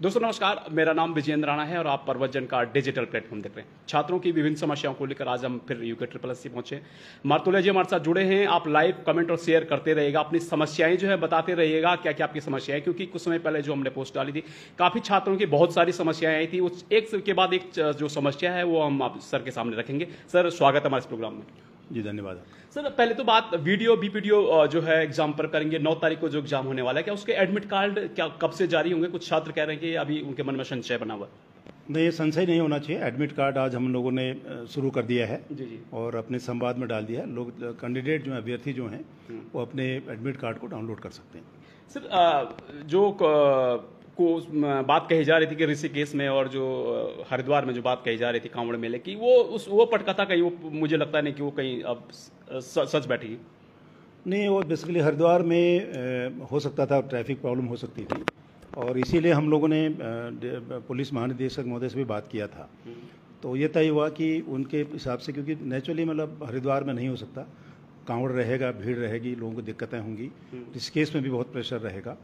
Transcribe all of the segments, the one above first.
दोस्तों, नमस्कार। मेरा नाम विजेंद्र राणा है और आप परवजन का डिजिटल प्लेटफॉर्म देख रहे हैं। छात्रों की विभिन्न समस्याओं को लेकर आज हम फिर यूके ट्रिपल एस सी पहुँचे। मार्तुलिया जी हमारे साथ जुड़े हैं। आप लाइव कमेंट और शेयर करते रहिएगा, अपनी समस्याएँ जो है बताते रहिएगा क्या क्या आपकी समस्या है, क्योंकि कुछ समय पहले जो हमने पोस्ट डाली थी, काफ़ी छात्रों की बहुत सारी समस्याएँ आई थी। उस एक के बाद एक जो समस्या है, वो हम आप सर के सामने रखेंगे। सर, स्वागत है हमारे इस प्रोग्राम में। जी धन्यवाद सर पहले तो बात वीडियो बीपीडीओ जो है एग्ज़ाम पर करेंगे। नौ तारीख को जो एग्ज़ाम होने वाला है क्या उसके एडमिट कार्ड क्या कब से जारी होंगे? कुछ छात्र कह रहे हैं कि अभी उनके मन में संशय बना हुआ नहीं ये संशय नहीं होना चाहिए। एडमिट कार्ड आज हम लोगों ने शुरू कर दिया है जी जी। और अपने संवाद में डाल दिया है। लोग कैंडिडेट जो है अभ्यर्थी जो हैं वो अपने एडमिट कार्ड को डाउनलोड कर सकते हैं। सर जो को बात कही जा रही थी कि ऋषिकेश में और जो हरिद्वार में जो बात कही जा रही थी कांवड़ मेले की वो उस वो पटकथा कहीं वो मुझे लगता नहीं कि वो कहीं अब सच बैठी नहीं वो बेसिकली हरिद्वार में हो सकता था ट्रैफ़िक प्रॉब्लम हो सकती थी। और इसीलिए हम लोगों ने पुलिस महानिदेशक महोदय से भी बात किया था। तो ये तय हुआ कि उनके हिसाब से क्योंकि नेचुरली मतलब हरिद्वार में नहीं हो सकता। कांवड़ रहेगा भीड़ रहेगी लोगों को दिक्कतें होंगी। ऋषिकेश में भी बहुत प्रेशर रहेगा।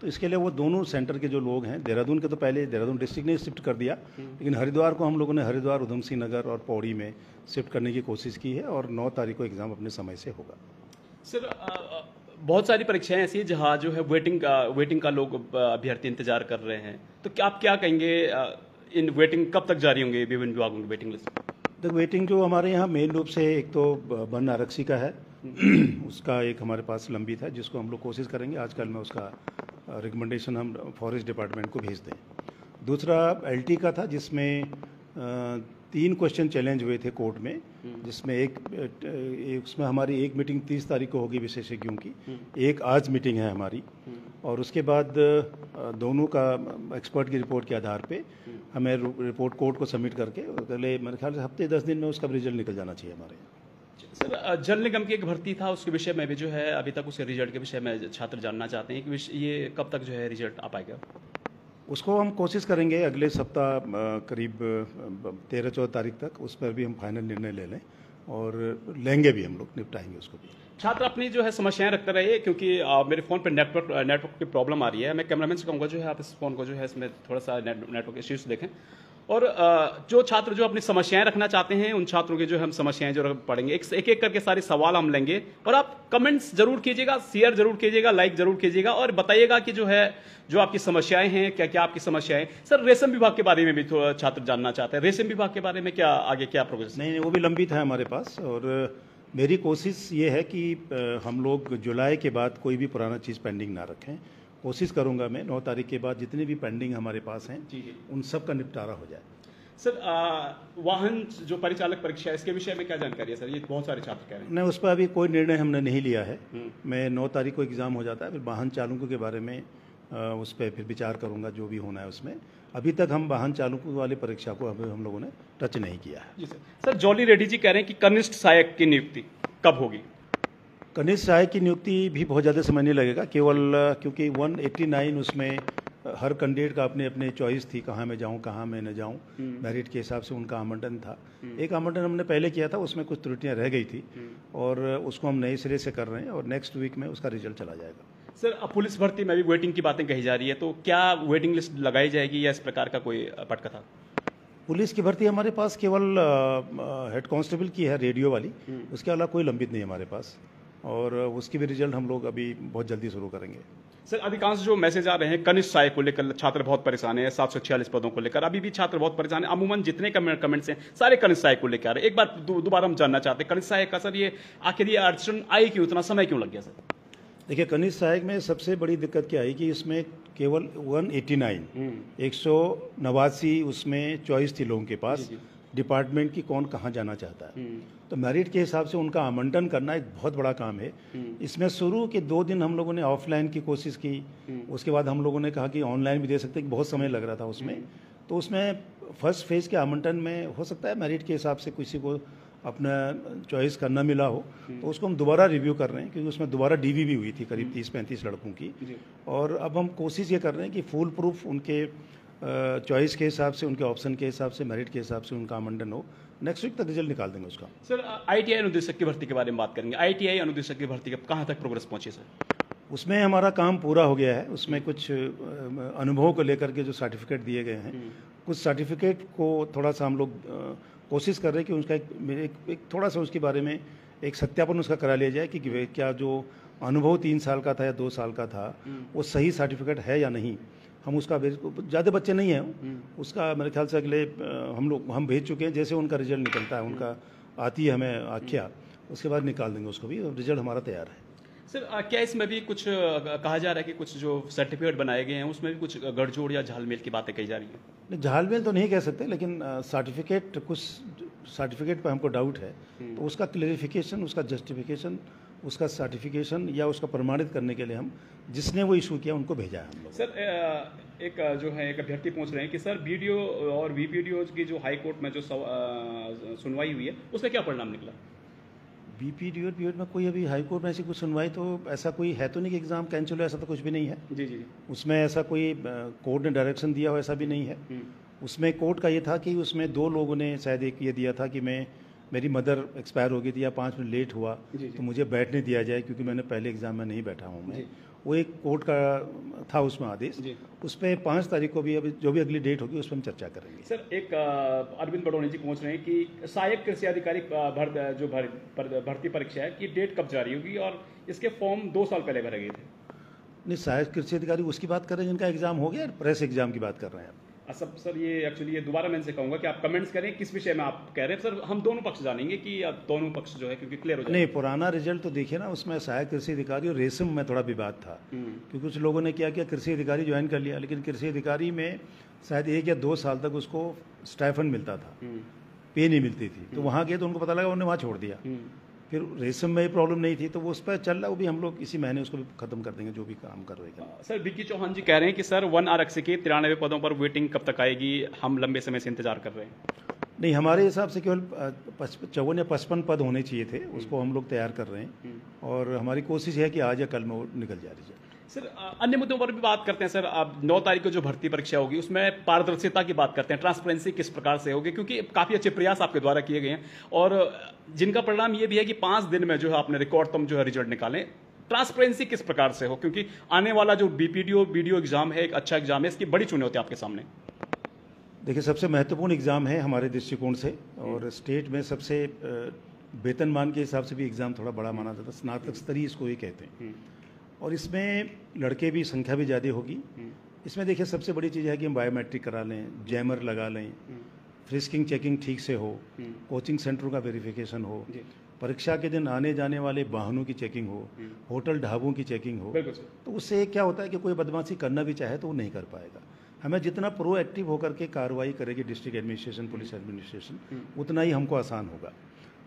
तो इसके लिए वो दोनों सेंटर के जो लोग हैं देहरादून के तो पहले देहरादून डिस्ट्रिक्ट ने शिफ्ट कर दिया लेकिन हरिद्वार को हम लोगों ने हरिद्वार उधम सिंह नगर और पौड़ी में शिफ्ट करने की कोशिश की है और नौ तारीख को एग्ज़ाम अपने समय से होगा। सर बहुत सारी परीक्षाएँ ऐसी हैं जहाँ जो है वेटिंग का वेटिंग का लोग अभ्यर्थी इंतज़ार कर रहे हैं। तो क्या आप क्या कहेंगे इन वेटिंग कब तक जारी होंगे विभिन्न विभागों की वेटिंग लिस्ट? तो वेटिंग जो हमारे यहाँ मेन रूप से एक तो वन आरक्षी का है उसका एक हमारे पास लंबित है जिसको हम लोग कोशिश करेंगे आजकल में उसका रिकमेंडेशन हम फॉरेस्ट डिपार्टमेंट को भेज दें। दूसरा एलटी का था जिसमें तीन क्वेश्चन चैलेंज हुए थे कोर्ट में जिसमें एक, उसमें हमारी एक मीटिंग तीस तारीख को होगी विशेषज्ञों की। एक आज मीटिंग है हमारी। और उसके बाद दोनों का एक्सपर्ट की रिपोर्ट के आधार पे हमें रिपोर्ट कोर्ट को सबमिट करके अगले मेरे ख्याल से हफ़्ते दस दिन में उसका रिज़ल्ट निकल जाना चाहिए हमारे। सर जल निगम की एक भर्ती था उसके विषय में भी जो है अभी तक उसके रिज़ल्ट के विषय में छात्र जानना चाहते हैं कि ये कब तक जो है रिज़ल्ट आ पाएगा? उसको हम कोशिश करेंगे अगले सप्ताह करीब तेरह चौदह तारीख तक उस पर भी हम फाइनल निर्णय ले लें और लेंगे भी हम लोग निपटाएँगे उसको भी। छात्र अपनी जो है समस्याएँ रखते रहिए क्योंकि आ, मेरे फ़ोन पर नेटवर्क नेटवर्क की प्रॉब्लम आ रही है। मैं कैमरामैन से कहूँगा जो है आप इस फ़ोन को जो है इसमें थोड़ा सा नेटवर्क इश्यूज़ देखें। और जो छात्र जो अपनी समस्याएँ रखना चाहते हैं उन छात्रों की जो हम समस्याएँ जो पढ़ेंगे एक, एक एक करके सारे सवाल हम लेंगे। और आप कमेंट्स ज़रूर कीजिएगा शेयर ज़रूर कीजिएगा लाइक ज़रूर कीजिएगा और बताइएगा कि जो है जो आपकी समस्याएँ हैं क्या क्या आपकी समस्याएँ सर रेशम विभाग के बारे में भी थोड़ा छात्र जानना चाहते हैं। रेशम विभाग के बारे में क्या आगे क्या प्रोग्रेस नहीं नहीं वो भी लंबित है हमारे पास और मेरी कोशिश ये है कि हम लोग जुलाई के बाद कोई भी पुराना चीज़ पेंडिंग ना रखें। कोशिश करूँगा मैं नौ तारीख के बाद जितने भी पेंडिंग हमारे पास हैं जी उन सब का निपटारा हो जाए। सर आ, वाहन जो परिचालक परीक्षा है इसके विषय में क्या जानकारी है सर? ये बहुत सारे छात्र कह रहे हैं। नहीं उस पर अभी कोई निर्णय हमने नहीं लिया है। हम्म। मैं नौ तारीख को एग्ज़ाम हो जाता है फिर वाहन चालकों के बारे में उस पर फिर विचार करूँगा जो भी होना है उसमें। अभी तक हम वाहन चालकों वाली परीक्षा को अभी हम लोगों ने टच नहीं किया है। जी सर। सर जॉली रेड्डी जी कह रहे हैं कि कनिष्ठ सहायक की नियुक्ति कब होगी? कनिष्ठ सहायक की नियुक्ति भी बहुत ज़्यादा समय नहीं लगेगा केवल क्योंकि 189 उसमें हर कैंडिडेट का अपने अपने चॉइस थी कहाँ मैं जाऊँ कहाँ मैं न जाऊँ मेरिट हम्म। के हिसाब से उनका आमंटन था हम्म। एक आमंटन हमने पहले किया था उसमें कुछ त्रुटियाँ रह गई थी हम्म। और उसको हम नए सिरे से कर रहे हैं और नेक्स्ट वीक में उसका रिज़ल्ट चला जाएगा सर अब पुलिस भर्ती में भी वेटिंग की बातें कही जा रही है तो क्या वेटिंग लिस्ट लगाई जाएगी या इस प्रकार का कोई पटकथा पुलिस की भर्ती हमारे पास केवल हेड कांस्टेबल की है रेडियो वाली उसके अलावा कोई लंबित नहीं हमारे पास और उसकी भी रिज़ल्ट हम लोग अभी बहुत जल्दी शुरू करेंगे। सर अधिकांश जो मैसेज आ रहे हैं कनिष्ठ सहायक को लेकर छात्र बहुत परेशान है सात सौ छियालीस पदों को लेकर। अभी भी छात्र बहुत परेशान है। अमूमन जितने कमेंट्स हैं सारे कनिष्ठ सहायक को लेकर आ रहे हैं। एक बार दोबारा हम जानना चाहते हैं कनिष्ठ सहायक का सर ये आखिर ये अड़चन आई क्यों? इतना समय क्यों लग गया सर? देखिए कनिष्ठ सहायक में सबसे बड़ी दिक्कत क्या आई कि इसमें केवल 189 हम्म। एक सौ नवासी उसमें चॉइस थी लोगों के पास। जी जी। डिपार्टमेंट की कौन कहाँ जाना चाहता है। हम्म। तो मेरिट के हिसाब से उनका आमंत्रण करना एक बहुत बड़ा काम है। हम्म। इसमें शुरू के दो दिन हम लोगों ने ऑफलाइन की कोशिश की। हम्म। उसके बाद हम लोगों ने कहा कि ऑनलाइन भी दे सकते हैं बहुत समय लग रहा था उसमें। तो उसमें फ़र्स्ट फ़ेज़ के आमंत्रण में हो सकता है मेरिट के हिसाब से किसी को अपना चॉइस करना मिला हो। तो उसको हम दोबारा रिव्यू कर रहे हैं क्योंकि उसमें दोबारा डीवी भी हुई थी करीब तीस पैंतीस लड़कों की। और अब हम कोशिश ये कर रहे हैं कि फुल प्रूफ उनके चॉइस के हिसाब से उनके ऑप्शन के हिसाब से मेरिट के हिसाब से उनका आमंडन हो। नेक्स्ट वीक तक रिज़ल्ट निकाल देंगे उसका। सर आईटीआई अनुदेशक की भर्ती के बारे में बात करेंगे। आईटीआई अनुदेशक की भर्ती कहाँ तक प्रोग्रेस पहुँची सर उसमें हमारा काम पूरा हो गया है। उसमें कुछ अनुभव को लेकर के जो सर्टिफिकेट दिए गए हैं कुछ सर्टिफिकेट को थोड़ा सा हम लोग कोशिश कर रहे हैं कि उसका एक एक, एक थोड़ा सा उसके बारे में एक सत्यापन उसका करा लिया जाए कि क्या जो अनुभव तीन साल का था या दो साल का था वो सही सर्टिफिकेट है या नहीं। हम उसका भेज ज़्यादा बच्चे नहीं हैं। उसका मेरे ख्याल से अगले हम लोग हम भेज चुके हैं। जैसे उनका रिज़ल्ट निकलता है उनका आती है हमें आख्या उसके बाद निकाल देंगे उसको भी। रिज़ल्ट हमारा तैयार है। सर क्या इसमें भी कुछ कहा जा रहा है कि कुछ जो सर्टिफिकेट बनाए गए हैं उसमें भी कुछ गड़जोड़ या झालमेल की बातें कही जा रही हैं? झालमेल तो नहीं कह सकते लेकिन सर्टिफिकेट कुछ सर्टिफिकेट पर हमको डाउट है। हम्म। तो उसका क्लेरिफिकेशन उसका जस्टिफिकेशन उसका सर्टिफिकेशन या उसका प्रमाणित करने के लिए हम जिसने वो इशू किया उनको भेजा है हम लोग सर एक जो है एक अभ्यर्थी पूछ रहे हैं कि सर वीडियो और वी की जो हाई कोर्ट में जो सुनवाई हुई है उसका क्या परिणाम निकला? बी पी डी और में कोई अभी हाई कोर्ट में ऐसी कुछ सुनवाई तो ऐसा कोई है तो नहीं कि एग्ज़ाम कैंसिल हो ऐसा तो कुछ भी नहीं है। जी जी उसमें ऐसा कोई कोर्ट ने डायरेक्शन दिया हो ऐसा भी नहीं है। हम्म। उसमें कोर्ट का ये था कि उसमें दो लोगों ने शायद एक ये दिया था कि मैं मेरी मदर एक्सपायर हो गई थी या पाँच मिनट लेट हुआ जी, जी. तो मुझे बैठने दिया जाए क्योंकि मैंने पहले एग्ज़ाम में नहीं बैठा हूँ मैं। वो एक कोर्ट का था उसमें आदेश। उस पर पाँच तारीख को भी अभी जो भी अगली डेट होगी उस पर हम चर्चा करेंगे। सर एक अरविंद बडोनी जी पहुँच रहे हैं कि सहायक कृषि अधिकारी भर, जो भर, पर, भर्ती परीक्षा है कि डेट कब जारी होगी और इसके फॉर्म दो साल पहले भरे गए थे? नहीं सहायक कृषि अधिकारी उसकी बात कर रहे हैं जिनका एग्ज़ाम हो गया प्रेस एग्ज़ाम की बात कर रहे हैं सब सर ये एक्चुअली ये दोबारा मैं इनसे कहूँगा कि आप कमेंट्स करें किस विषय में आप कह रहे हैं। सर हम दोनों पक्ष जानेंगे कि आप दोनों पक्ष जो है क्योंकि क्लियर हो जाए नहीं पुराना रिज़ल्ट तो देखिए ना उसमें सहायक कृषि अधिकारी और रेशम में थोड़ा विवाद था। हम्म। क्योंकि कुछ लोगों ने क्या किया कृषि अधिकारी ज्वाइन कर लिया लेकिन कृषि अधिकारी में शायद एक या दो साल तक उसको स्टाइफन मिलता था। पे हम्म। नहीं मिलती थी। तो हम्म। वहाँ गए तो उनको पता लगा उन्होंने वहाँ छोड़ दिया। फिर रेशम में प्रॉब्लम नहीं थी तो वो उस पर चल रहा वो भी हम लोग इसी महीने उसको भी खत्म कर देंगे जो भी काम कर रहे हैं। सर विक्की चौहान जी कह रहे हैं कि सर वन आरक्षी के तिरानवे पदों पर वेटिंग कब तक आएगी? हम लंबे समय से इंतज़ार कर रहे हैं। नहीं हमारे हिसाब से केवल चौवन या पचपन पद होने चाहिए थे उसको हम लोग तैयार कर रहे हैं। हम्म। और हमारी कोशिश है कि आज या कल में वो निकल जा रही है सर अन्य मुद्दों पर भी बात करते हैं सर। आप नौ तारीख को जो भर्ती परीक्षा होगी उसमें पारदर्शिता की बात करते हैं। ट्रांसपेरेंसी किस प्रकार से होगी? क्योंकि काफ़ी अच्छे प्रयास आपके द्वारा किए गए हैं। और जिनका परिणाम ये भी है कि पाँच दिन में जो है आपने रिकॉर्ड तम जो है रिज़ल्ट निकालें। ट्रांसपेरेंसी किस प्रकार से हो? क्योंकि आने वाला जो बीपीडीओ बीडीओ एग्ज़ाम है एक अच्छा एग्ज़ाम है इसकी बड़ी चुनौती आपके सामने। देखिए सबसे महत्वपूर्ण एग्ज़ाम है हमारे दृष्टिकोण से और स्टेट में सबसे वेतनमान के हिसाब से भी एग्ज़ाम थोड़ा बड़ा माना जाता है। स्नातक स्तरीय इसको ही कहते हैं। हम्म। और इसमें लड़के भी संख्या भी ज़्यादा होगी। हम्म। इसमें देखिए सबसे बड़ी चीज़ है कि हम बायोमेट्रिक करा लें जैमर लगा लें फ्रिस्किंग हम्म। चेकिंग ठीक से हो कोचिंग हम्म। सेंटरों का वेरिफिकेशन हो परीक्षा के दिन आने जाने वाले वाहनों की चेकिंग हो होटल ढाबों की चेकिंग हो तो उससे क्या होता है कि कोई बदमाशी करना भी चाहे तो वो नहीं कर पाएगा। हमें जितना प्रोएक्टिव होकर के कार्रवाई करेगी डिस्ट्रिक्ट एडमिनिस्ट्रेशन पुलिस एडमिनिस्ट्रेशन उतना ही हमको आसान होगा।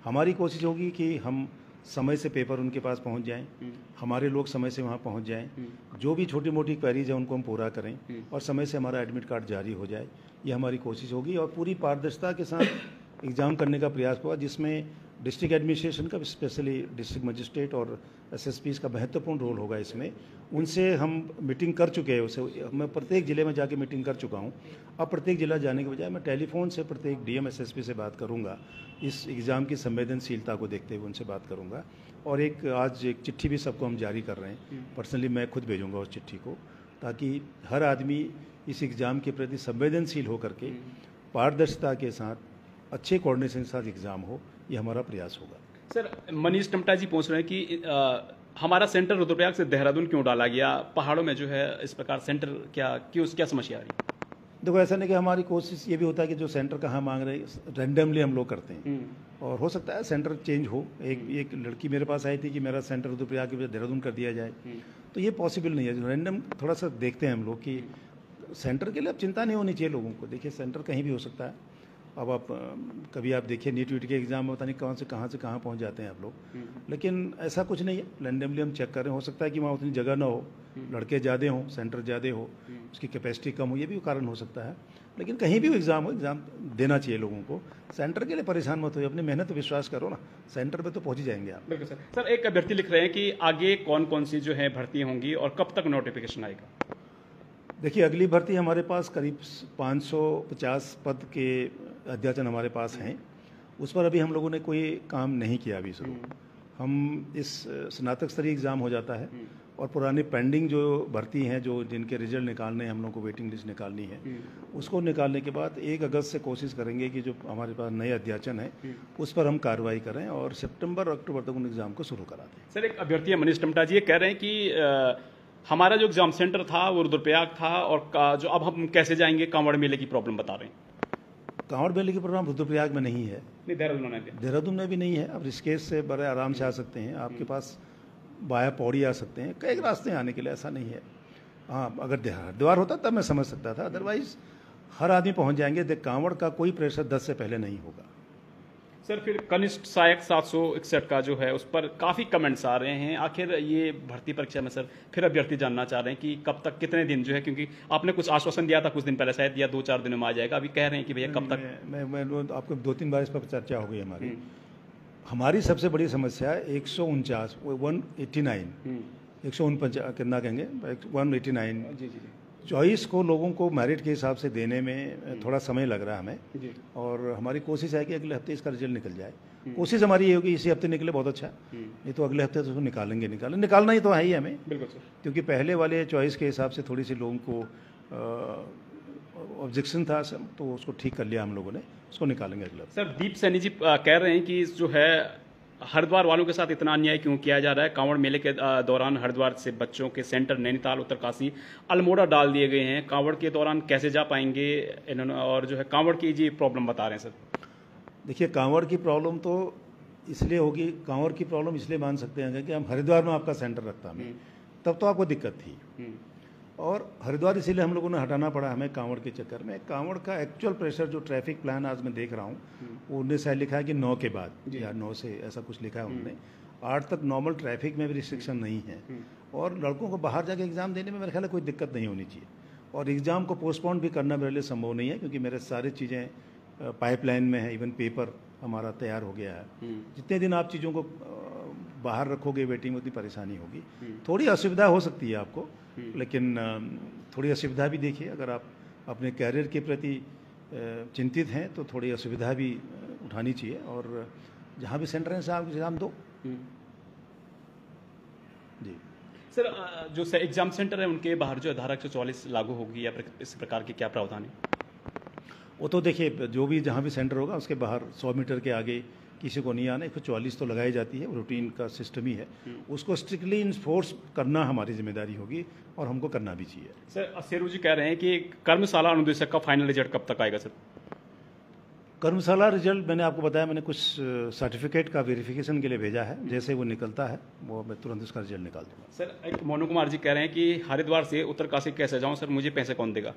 हमारी कोशिश होगी कि हम समय से पेपर उनके पास पहुँच जाएँ हम्म। हमारे लोग समय से वहाँ पहुँच जाएँ हम्म। जो भी छोटी मोटी क्वेरीज है उनको हम पूरा करें हम्म। और समय से हमारा एडमिट कार्ड जारी हो जाए ये हमारी कोशिश होगी और पूरी पारदर्शिता के साथ एग्ज़ाम करने का प्रयास हुआ जिसमें डिस्ट्रिक्ट एडमिनिस्ट्रेशन का स्पेशली डिस्ट्रिक्ट मजिस्ट्रेट और एसएसपी का महत्वपूर्ण रोल होगा इसमें। उनसे हम मीटिंग कर चुके हैं उसे मैं प्रत्येक ज़िले में जाके मीटिंग कर चुका हूँ। अब प्रत्येक ज़िला जाने के बजाय मैं टेलीफोन से प्रत्येक डीएम एसएसपी से बात करूँगा। इस एग्ज़ाम की संवेदनशीलता को देखते हुए उनसे बात करूँगा। और एक आज एक चिट्ठी भी सबको हम जारी कर रहे हैं। पर्सनली हम्म। मैं खुद भेजूँगा उस चिट्ठी को ताकि हर आदमी इस एग्ज़ाम के प्रति संवेदनशील होकर के हम्म। पारदर्शिता के साथ अच्छे कोऑर्डिनेशन के साथ एग्ज़ाम हो ये हमारा प्रयास होगा। सर मनीष टमटा जी पूछ रहे हैं कि आ, हमारा सेंटर रुद्रप्रयाग से देहरादून क्यों डाला गया? पहाड़ों में जो है इस प्रकार सेंटर क्या क्यों क्या समस्या आ रही? देखो ऐसा नहीं कि हमारी कोशिश ये भी होता है कि जो सेंटर कहाँ मांग रहे रैंडमली हम लोग करते हैं। हम्म। और हो सकता है सेंटर चेंज हो। एक हम्म। एक लड़की मेरे पास आई थी कि मेरा सेंटर रुद्रप्रयाग के देहरादून कर दिया जाए। हम्म। तो ये पॉसिबल नहीं है। रैंडम थोड़ा सा देखते हैं हम लोग कि सेंटर के लिए अब चिंता नहीं होनी चाहिए लोगों को। देखिए सेंटर कहीं भी हो सकता है। अब आप कभी आप देखिए नीट वीट के एग्ज़ाम में पता नहीं कहाँ से कहाँ से कहाँ पहुँच जाते हैं आप लोग। हम्म। लेकिन ऐसा कुछ नहीं है रैंडमली हम चेक कर रहे हैं। हो सकता है कि वहाँ उतनी जगह ना हो हम्म। लड़के ज़्यादा हों सेंटर ज़्यादा हो हम्म। उसकी कैपेसिटी कम हो ये भी कारण हो सकता है। लेकिन कहीं भी एग्ज़ाम हो एग्ज़ाम देना चाहिए लोगों को। सेंटर के लिए परेशान मत हो अपनी मेहनत विश्वास करो ना। सेंटर पे तो पहुँच जाएँगे आप। बिल्कुल सर। सर एक अभ्यर्थी लिख रहे हैं कि आगे कौन कौन सी जो है भर्ती होंगी और कब तक नोटिफिकेशन आएगा? देखिए अगली भर्ती हमारे पास करीब 550 पद के अध्याचन हमारे पास हैं। उस पर अभी हम लोगों ने कोई काम नहीं किया अभी शुरू। हम्म। हम इस स्नातक स्तरीय एग्ज़ाम हो जाता है हम्म। और पुराने पेंडिंग जो भर्ती हैं जो जिनके रिज़ल्ट निकालने हैं हम लोग को वेटिंग लिस्ट निकालनी है उसको निकालने के बाद एक अगस्त से कोशिश करेंगे कि जो हमारे पास नए अध्याचन है उस पर हम कार्रवाई करें और सितंबर अक्टूबर तक उन एग्ज़ाम को शुरू करा दें। सर एक अभ्यर्थी है मनीष टमटा जी ये कह रहे हैं कि अ, हमारा जो एग्ज़ाम सेंटर था वो रुद्रप्रयाग था और जो अब हम कैसे जाएँगे कांवड़ मेले की प्रॉब्लम बता रहे हैं। कांवड़ मेले के प्रोग्राम रुद्रप्रयाग में नहीं है। देहरादून ने दिया देहरादून में भी नहीं है। आप ऋषिकेश से बड़े आराम से आ सकते हैं। आपके पास बाया पौड़ी आ सकते हैं। कई रास्ते आने के लिए ऐसा नहीं है। हाँ अगर हरिद्वार होता तब मैं समझ सकता था। अदरवाइज़ हर आदमी पहुँच जाएँगे। देख कांवड़ का कोई प्रेशर दस से पहले नहीं होगा। सर फिर कनिष्ठ सहायक सात सौ इकसठ का जो है उस पर काफ़ी कमेंट्स आ रहे हैं। आखिर ये भर्ती परीक्षा में सर फिर अभ्यर्थी जानना चाह रहे हैं कि कब तक कितने दिन जो है क्योंकि आपने कुछ आश्वासन दिया था कुछ दिन पहले शायद या दो चार दिनों में आ जाएगा। अभी कह रहे हैं कि भैया कब तक? मैं मैं, मैं आपको दो तीन बार इस पर चर्चा हो गई हमारी। हमारी सबसे बड़ी समस्या है एक सौ उनचास वन एट्टी नाइन हम्म, एक सौ उनपचास कितना कहेंगे? वन एट्टी नाइन जी जी जी। चॉइस को लोगों को मेरिट के हिसाब से देने में थोड़ा समय लग रहा है हमें। और हमारी कोशिश है कि अगले हफ़्ते इसका रिज़ल्ट निकल जाए। कोशिश हमारी ये होगी इसी हफ़्ते निकले बहुत अच्छा। नहीं तो अगले हफ़्ते तो उसको निकालेंगे निकालें। निकालना ही तो है ही हमें। बिल्कुल क्योंकि पहले वाले चॉइस के हिसाब से थोड़ी सी लोगों को ऑब्जेक्शन था तो उसको ठीक कर लिया हम लोगों ने। उसको निकालेंगे अगले हफ़्ते। सर दीप सैनी जी कह रहे हैं कि जो है हरिद्वार वालों के साथ इतना अन्याय क्यों किया जा रहा है? कांवड़ मेले के दौरान हरिद्वार से बच्चों के सेंटर नैनीताल उत्तरकाशी अल्मोड़ा डाल दिए गए हैं। कांवड़ के दौरान कैसे जा पाएँगे इन्होंने? और जो है कांवड़ की जी प्रॉब्लम बता रहे हैं सर। देखिए कांवड़ की प्रॉब्लम तो इसलिए होगी कांवड़ की प्रॉब्लम इसलिए मान सकते हैं कि हम हरिद्वार में आपका सेंटर रखता हमें तब तो आपको दिक्कत थी। हम्म, और हरिद्वार इसीलिए हम लोगों ने हटाना पड़ा हमें कांवड़ के चक्कर में। कांवड़ का एक्चुअल प्रेशर जो ट्रैफ़िक प्लान आज मैं देख रहा हूँ वो उन्नीस शायद लिखा है कि नौ के बाद या नौ से ऐसा कुछ लिखा है उन्होंने। आठ तक नॉर्मल ट्रैफ़िक में भी रिस्ट्रिक्शन नहीं है। और लड़कों को बाहर जाके एग्ज़ाम देने में मेरे ख्याल कोई दिक्कत नहीं होनी चाहिए। और एग्ज़ाम को पोस्टपोन भी करना मेरे लिए संभव नहीं है क्योंकि मेरे सारी चीज़ें पाइपलाइन में है इवन पेपर हमारा तैयार हो गया है। जितने दिन आप चीज़ों को बाहर रखोगे वेटिंग में उतनी परेशानी होगी। थोड़ी असुविधा हो सकती है आपको लेकिन थोड़ी असुविधा भी देखिए अगर आप अपने कैरियर के प्रति चिंतित हैं तो थोड़ी असुविधा भी उठानी चाहिए। और जहाँ भी सेंटर है आप एग्ज़ाम दो। जी। सर जो एग्ज़ाम सेंटर है उनके बाहर जो धारा एक सौ चौवालीस लागू होगी या इस प्रकार के क्या प्रावधान है? वो तो देखिए जो भी जहाँ भी सेंटर होगा उसके बाहर सौ मीटर के आगे किसी को नहीं आना एक सौ चौवालीस तो लगाई जाती है रूटीन का सिस्टम ही है। उसको स्ट्रिक्टली इन्फोर्स करना हमारी ज़िम्मेदारी होगी और हमको करना भी चाहिए। सर शेरू जी कह रहे हैं कि कर्मशाला अनुदेशक का फाइनल रिज़ल्ट कब तक आएगा सर? कर्मशाला रिज़ल्ट मैंने आपको बताया मैंने कुछ सर्टिफिकेट का वेरिफिकेशन के लिए भेजा है जैसे वो निकलता है वो मैं तुरंत उसका रिज़ल्ट निकाल दूँगा। सर एक मोनू कुमार जी कह रहे हैं कि हरिद्वार से उत्तरकाशी कैसे जाऊँ सर मुझे पैसे कौन देगा?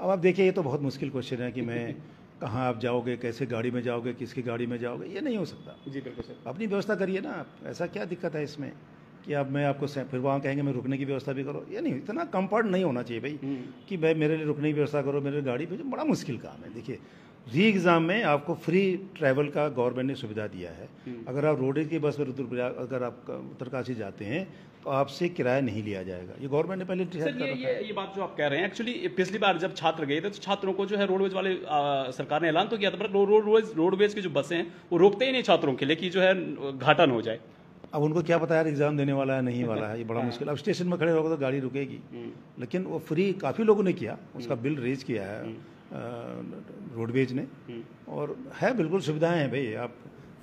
अब आप देखिए ये तो बहुत मुश्किल क्वेश्चन है कि मैं कहाँ आप जाओगे कैसे गाड़ी में जाओगे किसकी गाड़ी में जाओगे ये नहीं हो सकता। जी बिल्कुल सर। अपनी व्यवस्था करिए ना आप ऐसा क्या दिक्कत है इसमें? कि अब मैं आपको फिर वहाँ कहेंगे मैं रुकने की व्यवस्था भी करो। ये नहीं इतना कंफर्ट नहीं होना चाहिए भाई कि भाई मेरे लिए रुकने की व्यवस्था करो मेरे लिए गाड़ी भेजो। बड़ा मुश्किल काम है। देखिए री एग्ज़ाम में आपको फ्री ट्रैवल का गवर्नमेंट ने सुविधा दिया है। अगर आप रोडेज की बस में रुद्रप्रयाग अगर आप उत्तरकाशी जाते हैं तो आपसे किराया नहीं लिया जाएगा। ये गवर्नमेंट ने पहले सर कर ये रखा ये है ये बात जो आप कह रहे हैं एक्चुअली पिछली बार जब छात्र गए थे तो छात्रों को जो है रोडवेज़ वाले आ, सरकार ने ऐलान तो किया था पर रो- रोडवेज़ रोडवेज़ की जो बसें हैं वो रोकते ही नहीं छात्रों के लिए कि जो है घाटा न हो जाए। अब उनको क्या पता यार एग्ज़ाम देने वाला है नहीं वाला है ये बड़ा मुश्किल। अब स्टेशन में खड़े रहोगे तो गाड़ी रुकेगी। लेकिन वो फ्री काफ़ी लोगों ने किया उसका बिल रेज किया है रोडवेज़ ने। और है बिल्कुल सुविधाएँ हैं भाई आप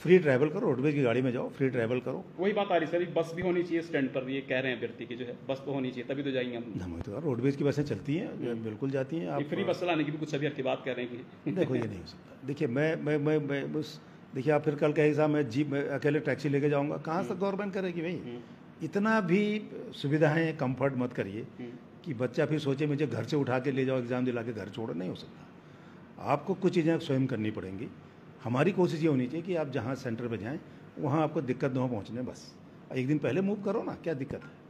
फ्री ट्रैवल करो रोडवेज़ की गाड़ी में जाओ फ्री ट्रैवल करो। वही बात आ रही सर बस भी होनी चाहिए स्टैंड पर ये कह रहे हैं व्यक्ति की जो है बस तो होनी चाहिए तभी तो जाएँगे हम। हम तो रोडवेज़ की बसें चलती हैं बिल्कुल जाती हैं आप फ्री बस चलाने की भी कुछ अभ्यर्थी बात कह रहे हैं देखो ये नहीं हो सकता। देखिए मैं मैं मैं मैं बस देखिए आप फिर कल कहे साहब मैं जीप मैं अकेले टैक्सी लेके जाऊँगा। कहाँ से गवर्नमेंट करेगी भाई? इतना भी सुविधाएँ कंफर्ट मत करिए कि बच्चा फिर सोचे मुझे घर से उठा के ले जाओ एग्ज़ाम दिला के घर छोड़ो नहीं हो सकता। आपको कुछ चीज़ें स्वयं करनी पड़ेंगी। हमारी कोशिश ये होनी चाहिए कि आप जहाँ सेंटर पर जाएँ वहाँ आपको दिक्कत न हो पहुँचने बस। एक दिन पहले मूव करो ना क्या दिक्कत है?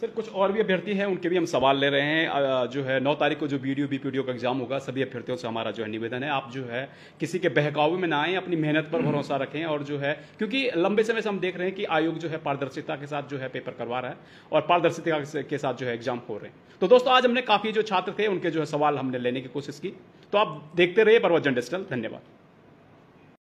सर, कुछ और भी अभ्यर्थी हैं? उनके भी हम सवाल ले रहे हैं। जो है, नौ तारीख को जो वीडियो बीपीडीओ का एग्ज़ाम होगा, सभी अभ्यर्थियों से हमारा जो है निवेदन है। आप जो है, किसी के बहकावे में ना आए, अपनी मेहनत पर भरोसा रखें और जो है, क्योंकि लंबे समय से हम देख रहे हैं कि आयोग जो है पारदर्शिता के साथ जो है पेपर करवा रहा है और पारदर्शिता के साथ जो है एग्ज़ाम हो रहे हैं। तो दोस्तों, आज हमने काफ़ी जो छात्र थे, उनके जो है सवाल हमने लेने की कोशिश की। तो आप देखते रहिए परवजन डिजिटल धन्यवाद।